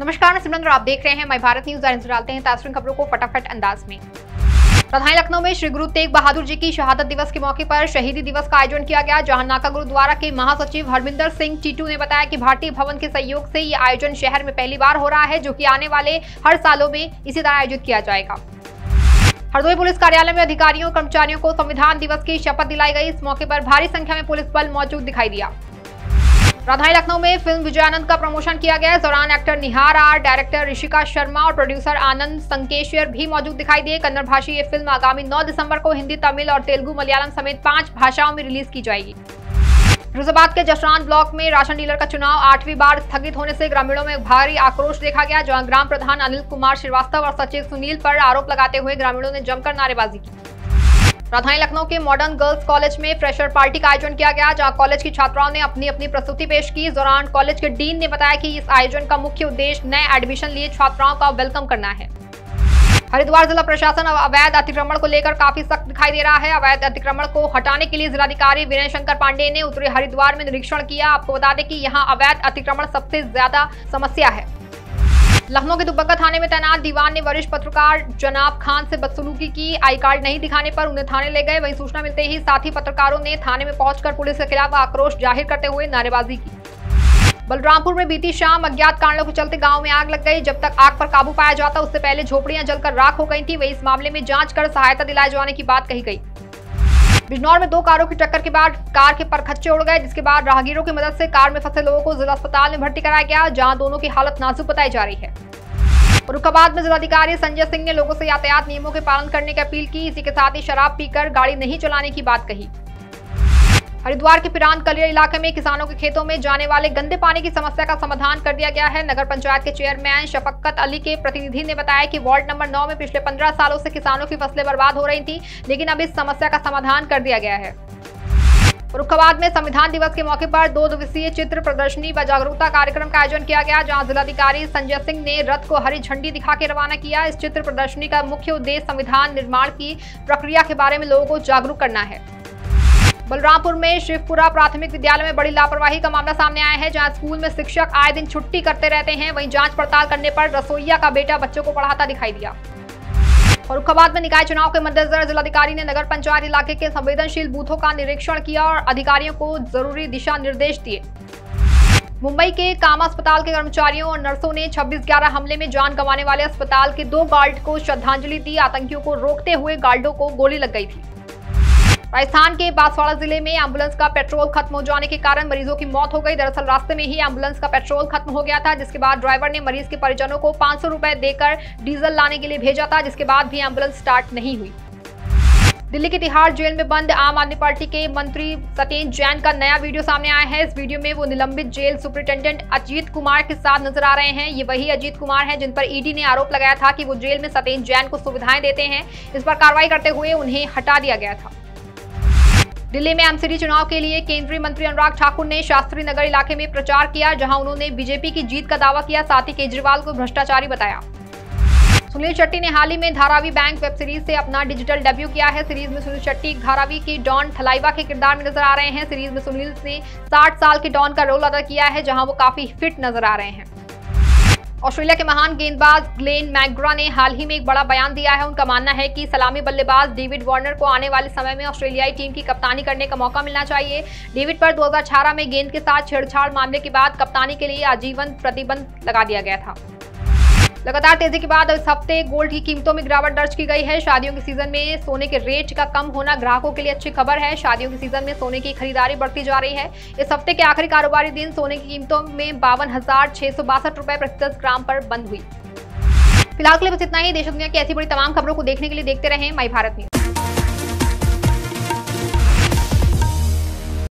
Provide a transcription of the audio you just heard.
नमस्कार, मैं सिमरन और आप देख रहे हैं मैं भारत न्यूज़ और डालते हैं ताजरीन खबरों को फटाफट अंदाज में। राजधानी लखनऊ में श्री गुरु तेग बहादुर जी की शहादत दिवस के मौके पर शहीदी दिवस का आयोजन किया गया। जहाँ नाका गुरुद्वारा के महासचिव हरमिंदर सिंह टीटू ने बताया कि भारतीय भवन के सहयोग से ये आयोजन शहर में पहली बार हो रहा है, जो कि आने वाले हर सालों में इसी तरह आयोजित किया जाएगा। हरदोई पुलिस कार्यालय में अधिकारियों कर्मचारियों को संविधान दिवस की शपथ दिलाई गई। इस मौके पर भारी संख्या में पुलिस बल मौजूद दिखाई दिया। राजधानी लखनऊ में फ़िल्म विजयानंद का प्रमोशन किया गया। इस दौरान actor Nihar R, director Rishika Sharma और प्रोड्यूसर आनंद संकेश्वर भी मौजूद दिखाई दिए। कन्नड़ भाषी ये फ़िल्म आगामी 9 दिसंबर को हिंदी, तमिल और तेलुगु मलयालम समेत पाँच भाषाओं में रिलीज़ की जाएगी। फिरोजाबाद के जसरान ब्लॉक में राशन डीलर का चुनाव आठवीं बार स्थगित होने से ग्रामीणों में भारी आक्रोश देखा गया, जहाँ ग्राम प्रधान अनिल कुमार श्रीवास्तव और सचिव सुनील पर आरोप लगाते हुए ग्रामीणों ने जमकर नारेबाजी की। राजधानी लखनऊ के मॉडर्न गर्ल्स कॉलेज में फ्रेशर पार्टी का आयोजन किया गया, जहाँ कॉलेज की छात्राओं ने अपनी अपनी प्रस्तुति पेश की। इस दौरान कॉलेज के डीन ने बताया कि इस आयोजन का मुख्य उद्देश्य नए एडमिशन लिए छात्राओं का वेलकम करना है। हरिद्वार जिला प्रशासन अवैध अतिक्रमण को लेकर काफ़ी सख्त दिखाई दे रहा है। अवैध अतिक्रमण को हटाने के लिए जिलाधिकारी विनय शंकर पांडे ने उत्तरी हरिद्वार में निरीक्षण किया। आपको बता दें कि यहाँ अवैध अतिक्रमण सबसे ज़्यादा समस्या है। लखनऊ के दुबग्गा थाने में तैनात दीवान ने वरिष्ठ पत्रकार जनाब खान से बदसलूकी की। आई कार्ड नहीं दिखाने पर उन्हें थाने ले गए। वहीं सूचना मिलते ही साथी पत्रकारों ने थाने में पहुंचकर पुलिस के खिलाफ आक्रोश ज़ाहिर करते हुए नारेबाजी की। बलरामपुर में बीती शाम अज्ञात कारणों के चलते गाँव में आग लग गई। जब तक आग पर काबू पाया जाता, उससे पहले झोपड़ियाँ जलकर राख हो गई थी। वही इस मामले में जाँच कर सहायता दिलाए जाने की बात कही गई। बिजनौर में दो कारों की टक्कर के बाद कार के परखच्चे उड़ गए, जिसके बाद राहगीरों की मदद से कार में फंसे लोगों को जिला अस्पताल में भर्ती कराया गया, जहाँ दोनों की हालत नाजुक बताई जा रही है। फरुखाबाद में जिलाधिकारी संजय सिंह ने लोगों से यातायात नियमों के पालन करने की अपील की। इसी के साथ ही शराब पीकर गाड़ी नहीं चलाने की बात कही। हरिद्वार के पिरान कलिया इलाके में किसानों के खेतों में जाने वाले गंदे पानी की समस्या का समाधान कर दिया गया है। नगर पंचायत के चेयरमैन शफकत अली के प्रतिनिधि ने बताया कि वार्ड नंबर 9 में पिछले 15 सालों से किसानों की फ़सलें बर्बाद हो रही थी, लेकिन अब इस समस्या का समाधान कर दिया गया है। फरुखाबाद में संविधान दिवस के मौके पर दो दिवसीय चित्र प्रदर्शनी व जागरूकता कार्यक्रम का आयोजन किया गया, जहाँ जिलाधिकारी संजय सिंह ने रथ को हरी झंडी दिखा के रवाना किया। इस चित्र प्रदर्शनी का मुख्य उद्देश्य संविधान निर्माण की प्रक्रिया के बारे में लोगों को जागरूक करना है। बलरामपुर में शिवपुरा प्राथमिक विद्यालय में बड़ी लापरवाही का मामला सामने आया है, जहाँ स्कूल में शिक्षक आए दिन छुट्टी करते रहते हैं। वहीं जाँच पड़ताल करने पर रसोईया का बेटा बच्चों को पढ़ाता दिखाई दिया। फरुखाबाद में निकाय चुनाव के मद्देनजर जिलाधिकारी ने नगर पंचायत इलाके के संवेदनशील बूथों का निरीक्षण किया और अधिकारियों को ज़रूरी दिशा निर्देश दिए। मुंबई के कामा अस्पताल के कर्मचारियों और नर्सों ने 26/11 हमले में जान गंवाने वाले अस्पताल के दो गार्ड को श्रद्धांजलि दी। आतंकियों को रोकते हुए गार्डों को गोली लग गई थी। राजस्थान के बांसवाड़ा ज़िले में एंबुलेंस का पेट्रोल खत्म हो जाने के कारण मरीजों की मौत हो गई। दरअसल रास्ते में ही एंबुलेंस का पेट्रोल खत्म हो गया था, जिसके बाद ड्राइवर ने मरीज़ के परिजनों को पाँच सौ देकर डीजल लाने के लिए भेजा था, जिसके बाद भी एंबुलेंस स्टार्ट नहीं हुई। दिल्ली के तिहाड़ जेल में बंद आम आदमी पार्टी के मंत्री सत्येंद्र जैन का नया वीडियो सामने आया है। इस वीडियो में वो निलंबित जेल सुपरिटेंडेंट अजीत कुमार के साथ नज़र आ रहे हैं। ये वही अजीत कुमार हैं जिन पर ईडी ने आरोप लगाया था कि वो जेल में सत्येंद्र जैन को सुविधाएँ देते हैं। इस पर कार्रवाई करते हुए उन्हें हटा दिया गया था। दिल्ली में एमसीडी चुनाव के लिए केंद्रीय मंत्री अनुराग ठाकुर ने शास्त्री नगर इलाके में प्रचार किया, जहाँ उन्होंने बीजेपी की जीत का दावा किया, साथ ही केजरीवाल को भ्रष्टाचारी बताया। सुनील शेट्टी ने हाल ही में धारावी बैंक वेब सीरीज़ से अपना डिजिटल डेब्यू किया है। सीरीज़ में सुनील शेट्टी धारावी की डॉन थलाइवा के किरदार में नज़र आ रहे हैं। सीरीज़ में सुनील ने 60 साल के डॉन का रोल अदा किया है, जहाँ वो काफ़ी फिट नज़र आ रहे हैं। ऑस्ट्रेलिया के महान गेंदबाज ग्लेन मैग्रा ने हाल ही में एक बड़ा बयान दिया है। उनका मानना है कि सलामी बल्लेबाज डेविड वार्नर को आने वाले समय में ऑस्ट्रेलियाई टीम की कप्तानी करने का मौका मिलना चाहिए। डेविड पर 2018 में गेंद के साथ छेड़छाड़ मामले के बाद कप्तानी के लिए आजीवन प्रतिबंध लगा दिया गया था। लगातार तेज़ी के बाद इस हफ़्ते गोल्ड की कीमतों में गिरावट दर्ज की गई है। शादियों के सीज़न में सोने के रेट का कम होना ग्राहकों के लिए अच्छी खबर है। शादियों के सीज़न में सोने की खरीदारी बढ़ती जा रही है। इस हफ़्ते के आखिरी कारोबारी दिन सोने की कीमतों में बावन हज़ार छह सौ बासठ रुपए प्रति दस ग्राम पर बंद हुई। फ़िलहाल के लिए बस इतना ही। देश दुनिया की ऐसी बड़ी तमाम खबरों को देखने के लिए देखते रहे माई भारत न्यूज़